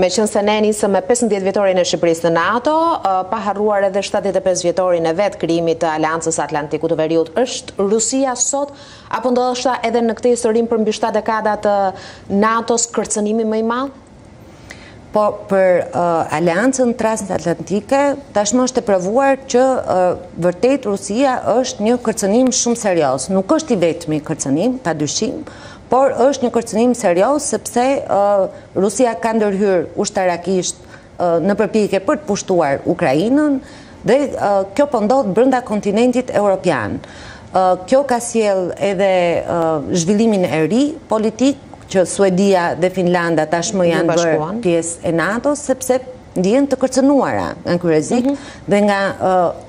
Meqënëse ne nisëm me pesëmbëdhjetë vjetorin e Shqipërisë në NATO, pa harruar edhe shtatëdhjetë e pesë vjetorin e vetë krijimit të Aleancës së Atlantikut të Veriut, është Rusia sot apo ndoshta edhe në këtë historinë për mbi shtatë dekada të NATO-s kërcënimi më i madh? Po për Aleancën Transatlantike tashmë është e provuar që vërtet Rusia është një kërcënim shumë serioz. Nuk është i vetmi kërcënim, pa dyshim, por është një kërcënim serioz sepse Rusia ka ndërhyrë ushtarakisht në përpjekje për të pushtuar Ukrainën dhe kjo po ndodh brenda kontinentit europian. Kjo ka sjell edhe zhvillimin e ri politik që Suedia dhe Finlanda tashmë janë bërë pjesë e NATO-s sepse ndihen të kërcënuara nga ky rrezik dhe nga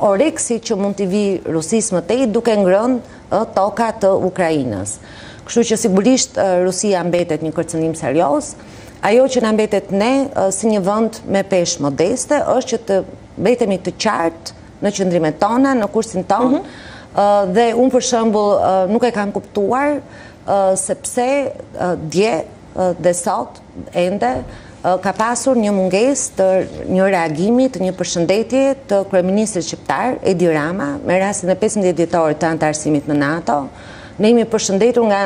oreksi që mund t'i vijë Rusisë më tej duke ngrënë ë toka të Ukrainës. Kështu që sigurisht Rusia mbetet një kërcënim serioz. Ajo që na mbetet ne si një vend me peshë modeste është që të mbetemi të qartë në qëndrimet tona, në kursin tonë. Mm -hmm. Dhe unë për shembull nuk e kam kuptuar sepse dje dhe sot ende ka pasur një mungesë të një reagimi të një përshëndetje të kryeministrit shqiptar Edi Rama me rastin e 15 vjetorit të anëtarësimit në NATO. Ne jemi përshëndetur nga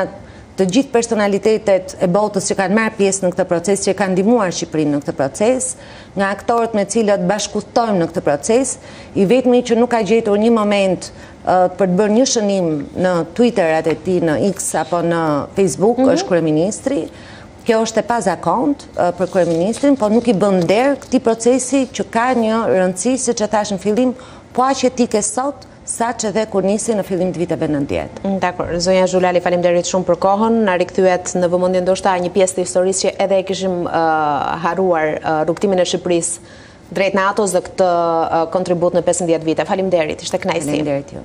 të gjithë personalitetet e botës që kanë marrë pjesë në këtë proces, që kanë ndihmuar Shqipërinë në këtë proces, nga aktorët me cilët bashkudhëtojmë në këtë proces, i vetmi që nuk ka gjetur një moment uh, për të bërë një shënim në Twitterat e tij, në X apo në Facebook mm -hmm. është kryeministri. Kjo është e pazakontë për kryeministrin, por nuk i bën nder këtij procesi që ka një rëndësi, siç e thashë në fillim, po aq jetike sot, sa edhe kur nisi në fillim të viteve nëntëdhjetë. Dakor. Zonja Zhulali, faleminderit shumë për kohën. Na rikthyet në vëmendje ndoshta një pjesë të historisë që edhe e kishim harruar, rrugëtimin e Shqipërisë drejt NATO-s dhe këtë kontribut në pesëmbëdhjetë vite. Faleminderit, ishte kënaqësi. Faleminderit ju.